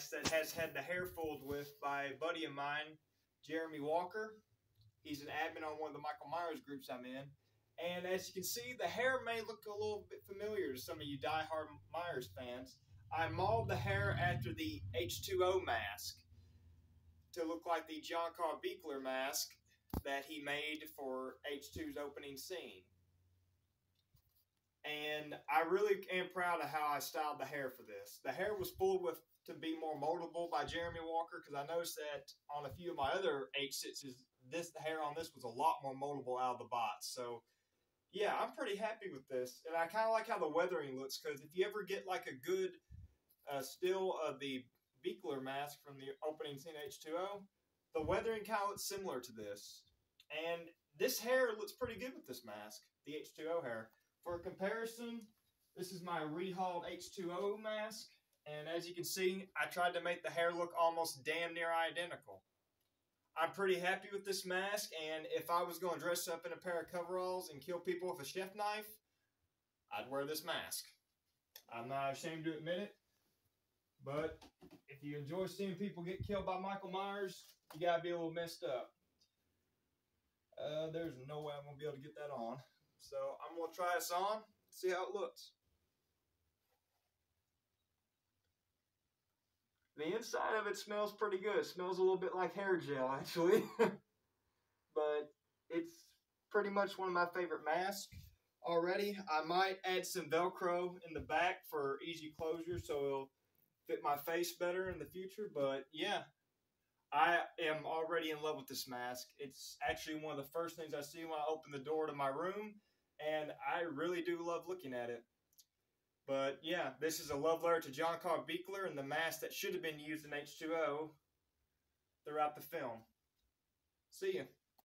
mask that has had the hair fooled with by a buddy of mine, Jeremy Walker. He's an admin on one of the Michael Myers groups I'm in. And as you can see, the hair may look a little bit familiar to some of you die-hard Myers fans. I mauled the hair after the H2O mask to look like the John Carl Buechler mask that he made for H2O's opening scene. And I really am proud of how I styled the hair for this. The hair was pulled with to be more moldable by Jeremy Walker because I noticed that on a few of my other H6s, this the hair on this was a lot more moldable out of the box. So yeah, I'm pretty happy with this, and I kind of like how the weathering looks because if you ever get like a good uh, still of the Buechler mask from the opening scene H2O, the weathering kind of looks similar to this, and this hair looks pretty good with this mask, the H2O hair. For comparison, this is my rehauled H2O mask, and as you can see, I tried to make the hair look almost damn near identical. I'm pretty happy with this mask, and if I was going to dress up in a pair of coveralls and kill people with a chef knife, I'd wear this mask. I'm not ashamed to admit it, but if you enjoy seeing people get killed by Michael Myers, you gotta be a little messed up. Uh, there's no way I'm gonna be able to get that on. So I'm gonna try this on, see how it looks. The inside of it smells pretty good. It smells a little bit like hair gel, actually. but it's pretty much one of my favorite masks already. I might add some Velcro in the back for easy closure so it'll fit my face better in the future. But yeah, I am already in love with this mask. It's actually one of the first things I see when I open the door to my room, and I really do love looking at it. But yeah, this is a love letter to John Carl Buechler and the mask that should have been used in H2O throughout the film. See ya.